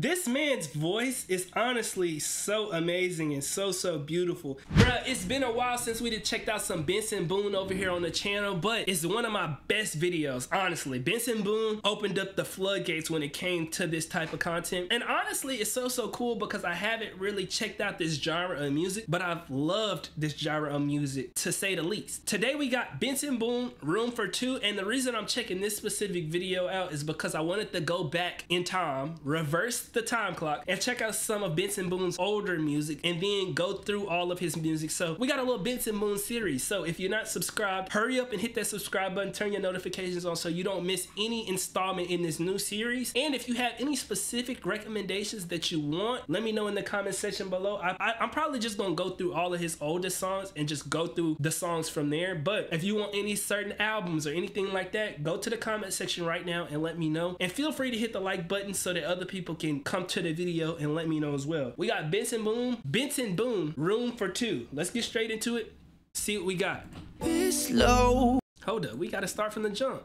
This man's voice is honestly so amazing and so, so beautiful. Bruh, it's been a while since we did checked out some Benson Boone over here on the channel, but it's one of my best videos, honestly. Benson Boone opened up the floodgates when it came to this type of content. And honestly, it's so, so cool because I haven't really checked out this genre of music, but I've loved this genre of music to say the least. Today we got Benson Boone, Room for Two, and the reason I'm checking this specific video out is because I wanted to go back in time, reverse the time clock, and check out some of Benson Boone's older music and then go through all of his music. So we got a little Benson Boone series. So if you're not subscribed, hurry up and hit that subscribe button, turn your notifications on so you don't miss any installment in this new series. And if you have any specific recommendations that you want, let me know in the comment section below. I, I'm probably just gonna go through all of his oldest songs and just go through the songs from there. But if you want any certain albums or anything like that, go to the comment section right now and let me know. And feel free to hit the like button so that other people can come to the video and let me know as well. We got Benson Boone, Benson Boone, Room for Two. Let's get straight into it. See what we got. slow Hold up, we gotta start from the jump.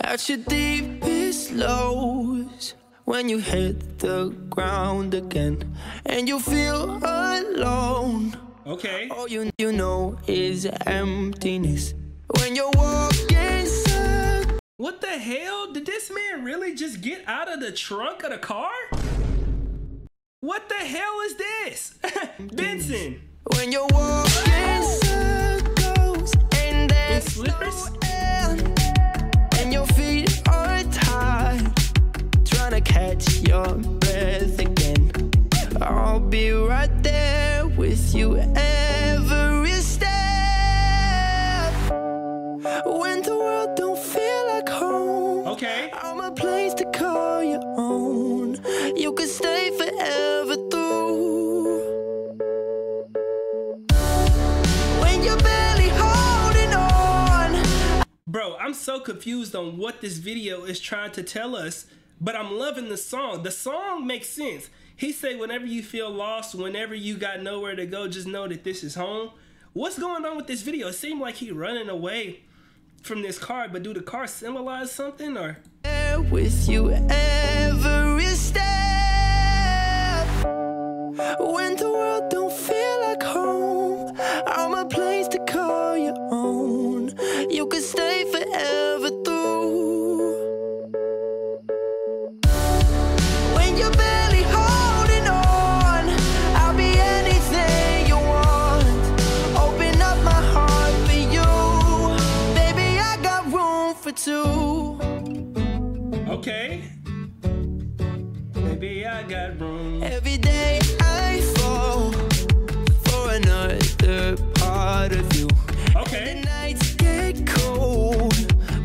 at your deepest lows when you hit the ground again and you feel alone. Okay. All you you know is emptiness when you're walking. What the hell? Did this man really just get out of the trunk of the car? What the hell is this? Benson. When you're walking circles and there's slippers? no end, and your feet are tied, trying to catch your breath again. I'll be right there with you every step. When the world don't feel like home. Okay. I'm a place to call your own. You could stay forever I'm so confused on what this video is trying to tell us, but I'm loving the song. The song makes sense. He say whenever you feel lost, whenever you got nowhere to go, just know that this is home. What's going on with this video? It seemed like he running away from this car, but do the car symbolize something or With you every step. When two. Okay. Maybe I got room. Every day I fall for another part of you. The Okay. nights get cold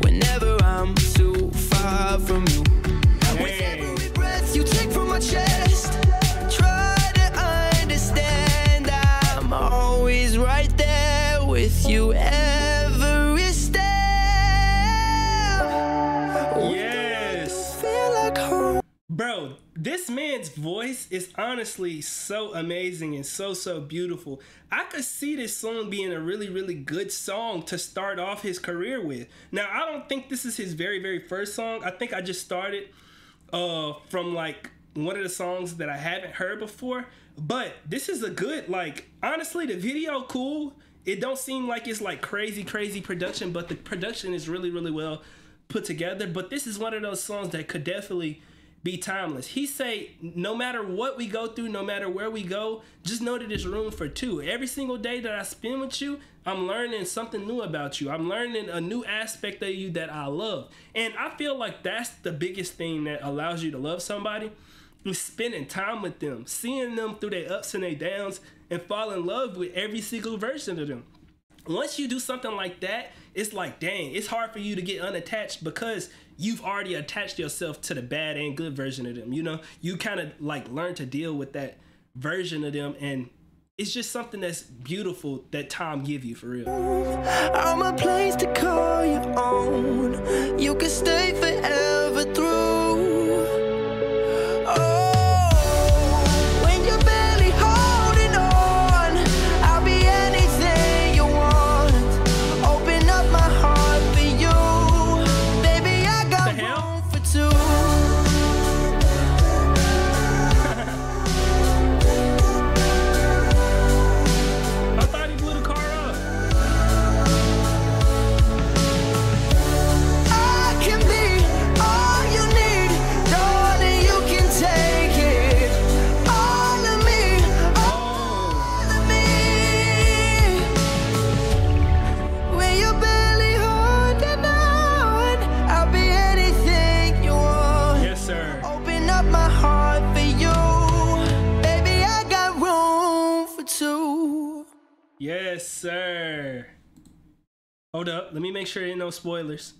whenever I'm too far from you. With every breath you take from my chest, try to understand I'm always right there with you this man's voice is honestly so amazing and so, so beautiful. I could see this song being a really, really good song to start off his career with. Now, I don't think this is his very, very first song. I think I just started uh, from like one of the songs that I haven't heard before. But this is a good, like, honestly, the video cool. It don't seem like it's like crazy, crazy production, but the production is really, really well put together. But this is one of those songs that could definitely be timeless. He say, no matter what we go through, no matter where we go, just know that there's room for two. Every single day that I spend with you, I'm learning something new about you. I'm learning a new aspect of you that I love. And I feel like that's the biggest thing that allows you to love somebody is spending time with them, seeing them through their ups and their downs, and fall in love with every single version of them once you do something like that, it's like, dang, it's hard for you to get unattached because you've already attached yourself to the bad and good version of them. You know, you kind of like learn to deal with that version of them, and it's just something that's beautiful that time give you for real. I'm a place to call your own. You can stay forever Yes, sir. Hold up. Let me make sure there ain't no spoilers.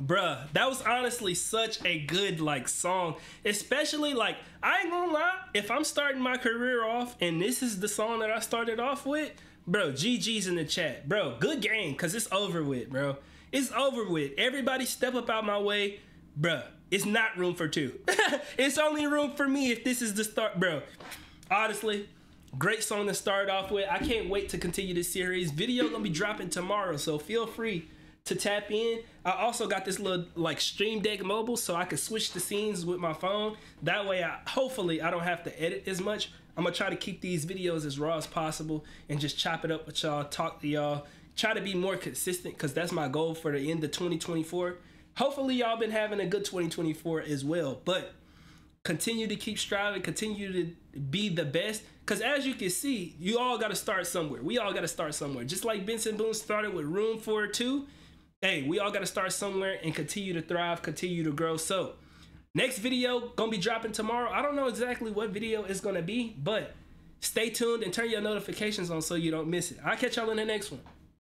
Bruh, that was honestly such a good like song. Especially like I ain't gonna lie, if I'm starting my career off and this is the song that I started off with, bro, GG's in the chat. Bro, good game, cause it's over with, bro. It's over with. Everybody step up out my way. Bruh, it's not room for two. it's only room for me if this is the start, bro. Honestly, great song to start off with. I can't wait to continue this series. Video gonna be dropping tomorrow, so feel free to tap in. I also got this little like Stream Deck mobile so I can switch the scenes with my phone. That way I hopefully I don't have to edit as much. I'm gonna try to keep these videos as raw as possible and just chop it up with y'all, talk to y'all, try to be more consistent because that's my goal for the end of 2024. Hopefully y'all been having a good 2024 as well. But continue to keep striving, continue to be the best. Because as you can see, you all got to start somewhere. We all got to start somewhere. Just like Benson Boone started with Room for Two hey, we all got to start somewhere and continue to thrive, continue to grow. So, next video gonna be dropping tomorrow. I don't know exactly what video it's gonna be, but stay tuned and turn your notifications on so you don't miss it. I'll catch y'all in the next one.